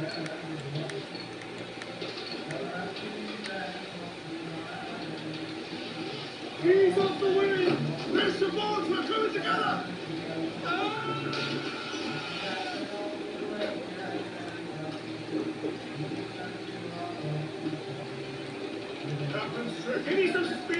He's off the wing! The balls, we're coming together! Captain Strick, some speed!